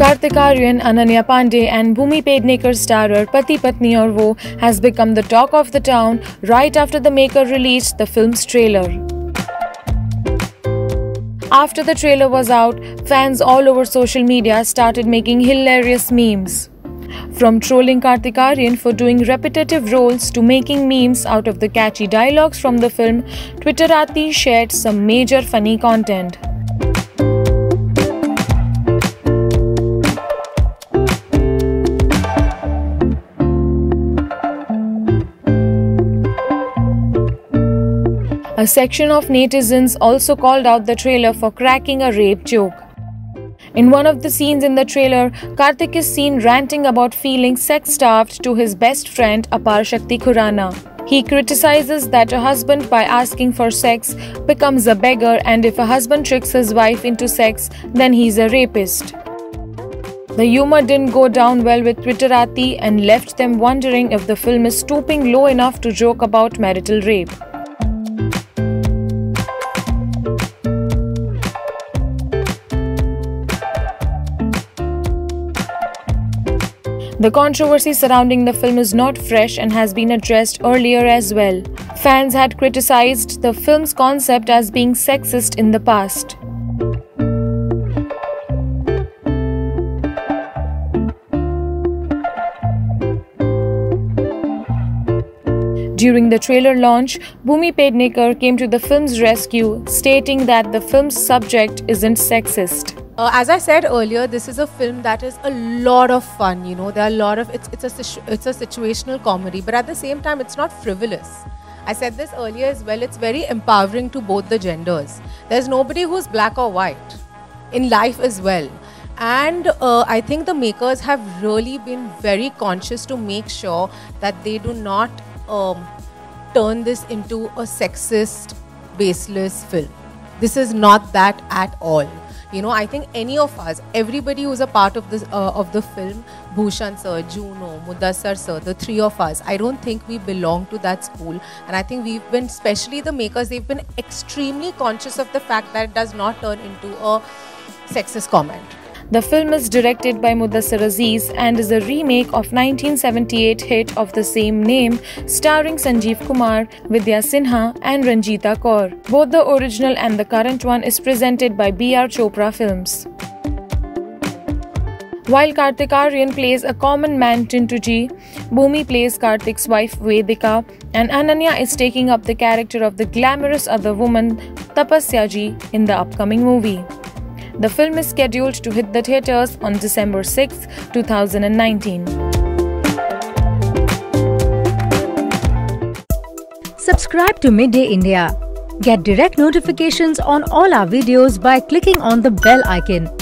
Kartik Aaryan, Ananya Panday, and Bhumi Pednekar starer Pati Patni Aur Woh has become the talk of the town right after the maker released the film's trailer. After the trailer was out, fans all over social media started making hilarious memes. From trolling Kartik Aaryan for doing repetitive roles to making memes out of the catchy dialogues from the film, Twitterati shared some major funny content. A section of netizens also called out the trailer for cracking a rape joke. In one of the scenes in the trailer, Kartik is seen ranting about feeling sex starved to his best friend Aparshakti Khurana. He criticizes that a husband, by asking for sex, becomes a beggar, and if a husband tricks his wife into sex, then he's a rapist. The humor didn't go down well with Twitterati and left them wondering if the film is stooping low enough to joke about marital rape. The controversy surrounding the film is not fresh and has been addressed earlier as well. Fans had criticized the film's concept as being sexist in the past. During the trailer launch, Bhumi Pednekar came to the film's rescue, stating that the film's subject isn't sexist. Uh, as I said earlier, this is a film that is a lot of fun. You know, there are a lot of it's it's a it's a situational comedy, but at the same time, it's not frivolous. I said this earlier as well. It's very empowering to both the genders. There's nobody who's black or white in life as well. And uh, I think the makers have really been very conscious to make sure that they do not um, turn this into a sexist, baseless film. This is not that at all. You know, I think any of us, everybody who's a part of this uh, of the film, Bhushan sir, Juno, Mudassar sir, the three of us, I don't think we belong to that school. And I think we've been, especially the makers, they've been extremely conscious of the fact that it does not turn into a sexist comment. The film is directed by Mudassar Aziz and is a remake of 1978 hit of the same name starring Sanjeev Kumar, Vidya Sinha and Ranjita Kaur. Both the original and the current one is presented by BR Chopra Films. While Kartik Aaryan plays a common man Tintuji, Bhumi plays Kartik's wife Vedika, and Ananya is taking up the character of the glamorous other woman Tapasya Ji in the upcoming movie. The film is scheduled to hit the theaters on December 6, 2019. Subscribe to Midday India. Get direct notifications on all our videos by clicking on the bell icon.